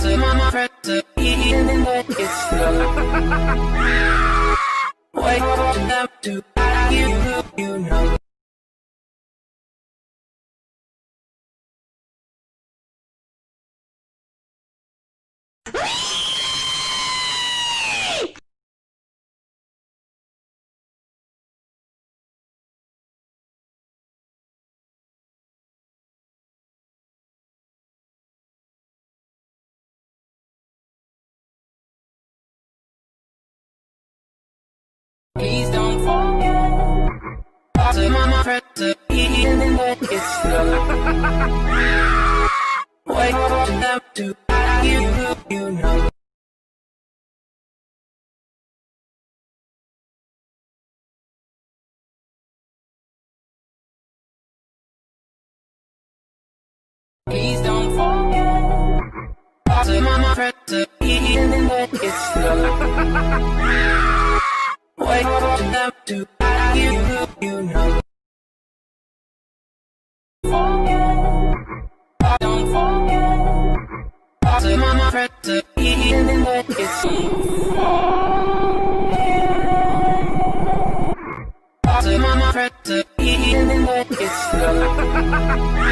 to mama press the healing and let it slow. Wait for them to you, you know. To mama press the healing and let it slow. Wait for them to you, you know. Please don't forget. To mama press the healing and let it slow. Wait for them to To it slow. To mama press the healing and let it slow. Wait for them